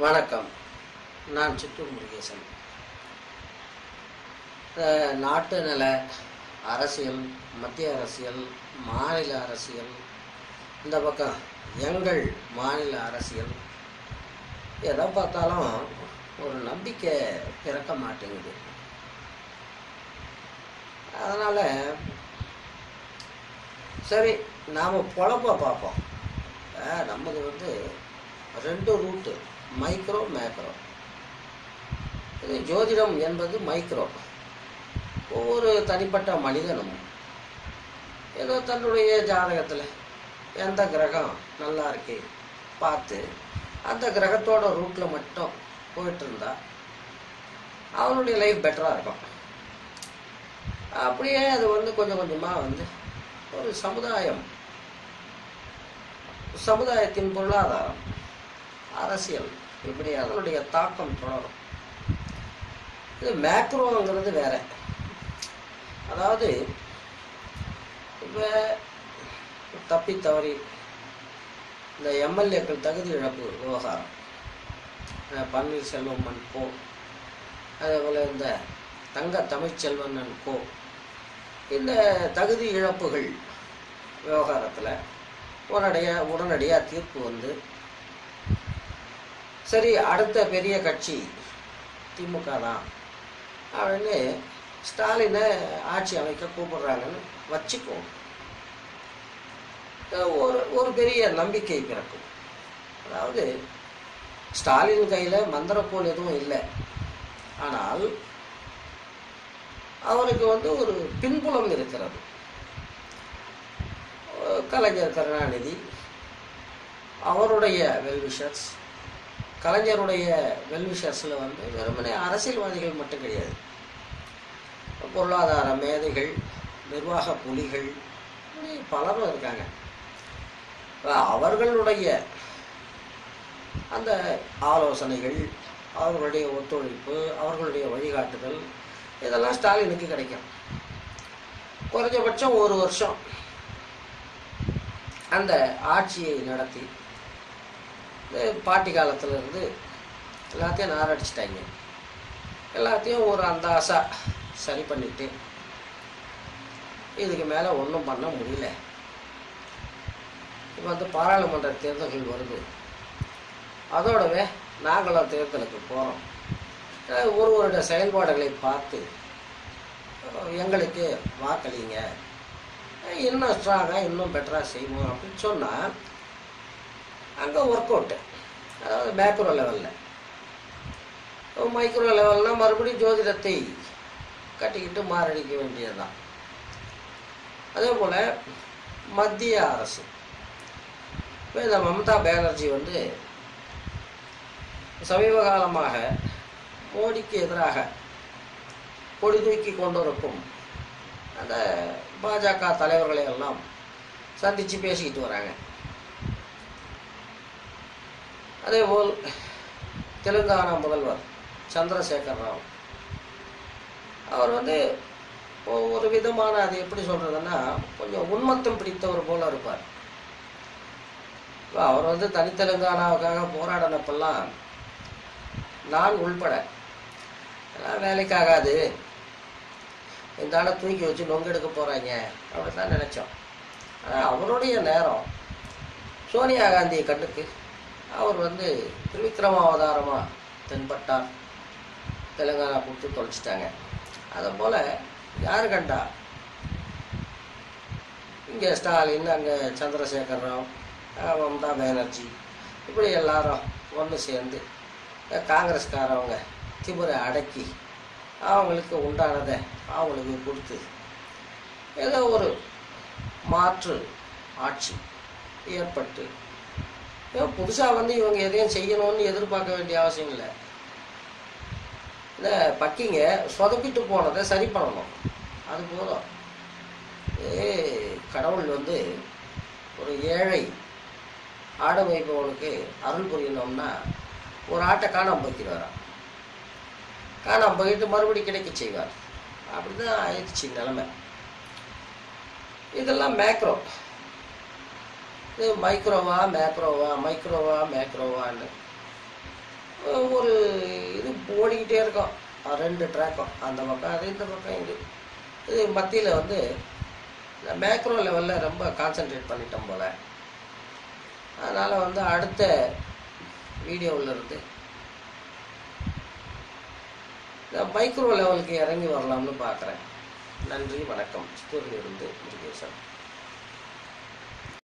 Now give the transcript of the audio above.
வணக்கம். நான் சித்து முருகேசன். நாட்டு நல அரசியல் மத்திய அரசியல் மாநில அரசியல் இந்த பக்கம் எங்கள் மாநில அரசியல் எதை பார்த்தாலும் ஒரு நம்பிக்கை பிறக்க மாட்டேங்குது. அதனால் சரி நாம் பொழப்ப பார்ப்போம். நமது நம்மது வந்து ரெண்டு ரூட்டு மைக்ரோ மேக்ரோ இது ஜோதிடம் என்பது மைக்ரோ ஒவ்வொரு தனிப்பட்ட மனிதனும் ஏதோ தன்னுடைய ஜாதகத்தில் எந்த கிரகம் நல்லா இருக்கு பார்த்து அந்த கிரகத்தோட ரூட்டில் மட்டும் போயிட்டு இருந்தா அவனுடைய லைஃப் பெட்டராக இருக்கும். அப்படியே அது வந்து கொஞ்சம் கொஞ்சமாக வந்து ஒரு சமுதாயம் சமுதாயத்தின் பொருளாதாரம் அரசியல். இப்படி அதனுடைய தாக்கம் தொடரும். இது மேக்ரோங்கிறது வேற. அதாவது இப்போ தப்பி தவறி இந்த எம்எல்ஏக்கள் தகுதி இழப்பு விவகாரம். அஹ் பன்னீர்செல்வம் அண்ட் கோ. அதே போல் இந்த தங்க தமிழ்ச்செல்வன் அண்ட் கோ. இந்த தகுதி இழப்புகள் விவகாரத்தில் உடனடியாக உடனடியாக தீர்ப்பு வந்து சரி அடுத்த பெரிய கட்சி திமுக தான். அப்படின்னு ஸ்டாலினை ஆட்சி அமைக்க கூப்பிடுறாங்கன்னு வச்சுக்குவோம் ஒரு ஒரு பெரிய நம்பிக்கை பிறக்கும். அதாவது ஸ்டாலின் கையில் மந்திரக்கோல் எதுவும் இல்லை. ஆனால் அவருக்கு வந்து ஒரு பின்புலம் இருக்கிறது. கலைஞர் கருணாநிதி அவருடைய வெல்விஷர்ஸ் கலைஞருடைய வெல்விஷர்ஸில் வந்து வெறுமனே அரசியல்வாதிகள் மட்டும் கிடையாது. பொருளாதார மேதைகள் நிர்வாக புலிகள் பலரும் இருக்காங்க. அவர்களுடைய அந்த ஆலோசனைகள் அவர்களுடைய ஒத்துழைப்பு அவர்களுடைய வழிகாட்டுதல் இதெல்லாம் ஸ்டாலினுக்கு கிடைக்கும். குறைஞ்சபட்சம் ஒரு வருஷம் அந்த ஆட்சியை நடத்தி பாட்டி காலத்தில் இருந்து எல்லாத்தையும் நாரடிச்சிட்டாங்க. எல்லாத்தையும் ஒரு அந்தாசா சரி பண்ணிட்டு இதுக்கு மேலே ஒன்றும் பண்ண முடியல. இப்போ வந்து பாராளுமன்ற தேர்தல்கள் வருது. அதோடவே நாங்களும் தேர்தலுக்கு போகிறோம் ஒருவருடைய செயல்பாடுகளை பார்த்து எங்களுக்கு வாக்களிங்க. இன்னும் ஸ்ட்ராங்காக இன்னும் பெட்டராக செய்வோம் அப்படின்னு சொன்னால் அங்கே ஒர்க் அவுட்டு அதாவது மேக்ரோ லெவலில் மைக்ரோ லெவல்னால் மறுபடியும் ஜோதிடத்தை கட்டிக்கிட்டு மாரடிக்க வேண்டியதுதான். அதே போல் மத்திய அரசு. இப்போ இந்த மம்தா பேனர்ஜி வந்து சமீப காலமாக மோடிக்கு எதிராக கொடி தூக்கி கொண்டிருக்கும் அந்த பாஜக தலைவர்களை எல்லாம் சந்தித்து பேசிக்கிட்டு வராங்க. அதேபோல் தெலுங்கானா முதல்வர் சந்திரசேகர் ராவ். அவர் வந்து ஒரு விதமான அது எப்படி சொல்கிறதுன்னா கொஞ்சம் உண்மத்தம் பிடித்தவர் போல இருப்பார். இப்போ அவர் வந்து தனி தெலுங்கானாவுக்காக போராடினப்பெல்லாம் நான் உள்பட எல்லாம் வேலைக்காகாது. இந்த ஆளை தூக்கி வச்சு நொங்கெடுக்க போகிறாங்க அப்படின்னு தான் நினச்சோம். ஆனால் அவருடைய நேரம் சோனியா காந்தியை கண்ணுக்கு அவர் வந்து திருவிக்ரம அவதாரமாக தென்பட்டார். தெலுங்கானா கொடுத்து தொலைச்சிட்டாங்க. அதை போல் யார் கண்டா? இங்கே ஸ்டாலின் அங்கே சந்திரசேகர் ராவ் மம்தா பானர்ஜி இப்படி எல்லாரும் ஒன்று சேர்ந்து காங்கிரஸ்காரவங்க திமுறை அடக்கி அவங்களுக்கு உண்டானதை அவங்களுக்கு கொடுத்து ஏதோ ஒரு மாற்று ஆட்சி ஏற்பட்டு ஏன் புதுசாக வந்து இவங்க எதையும் செய்யணும்னு எதிர்பார்க்க வேண்டிய அவசியம் இல்லை. இந்த பக்கிங்க சொதப்பிட்டு போனதை சரி பண்ணணும். அது போதும். ஏ கடவுள் வந்து ஒரு ஏழை ஆடு வைப்பவனுக்கு அருள் புரியணும்னா ஒரு ஆட்டை காணாம போய்க்கிறாராம் காணாம போயிட்டு மறுபடி கிடைக்க செய்வார். அப்படி தான் ஆயிடுச்சு நிலைமை. இதெல்லாம் மேக்ரோ மைக்ரோவா மேக்ரோவா மைக்ரோவா மேக்ரோவான்னு. ஒரு இது ஓடிக்கிட்டே இருக்கும். ரெண்டு ட்ராக்கும் அந்த பக்கம் அது இந்த பக்கம் இது இது மத்தியில் வந்து மேக்ரோ லெவலில் ரொம்ப கான்சென்ட்ரேட் பண்ணிட்டோம் போல். அதனால் வந்து அடுத்த வீடியோவில் இருந்து இந்த மைக்ரோ லெவலுக்கு இறங்கி வரலாம்னு பார்க்குறேன் நன்றி வணக்கம். ஸ்டூரிலிருந்து முருகேசன்.